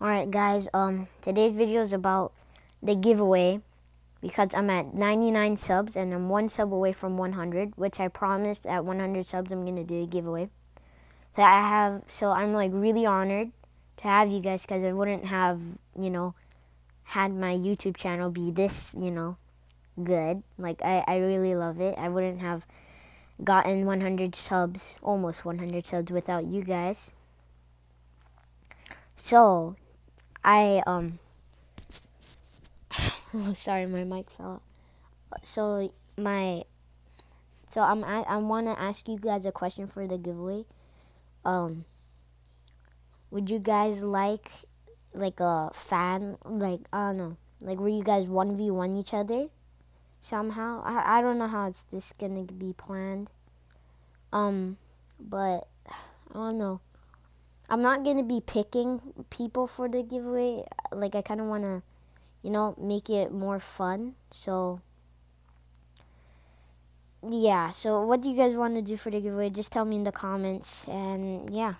Alright guys, um, today's video is about the giveaway because I'm at 99 subs and I'm one sub away from 100, which I promised at 100 subs I'm going to do a giveaway. So I have, so I'm like really honored to have you guys because I wouldn't have, you know, had my YouTube channel be this, you know, good. Like I, I really love it. I wouldn't have gotten 100 subs, almost 100 subs without you guys. So, I um sorry my mic fell. So my so I'm I, I want to ask you guys a question for the giveaway. Um would you guys like like a fan like I don't know like were you guys 1v1 each other somehow I, I don't know how it's this gonna be planned um but I don't know I'm not going to be picking people for the giveaway. Like, I kind of want to, you know, make it more fun. So, yeah. So, what do you guys want to do for the giveaway? Just tell me in the comments. And, yeah.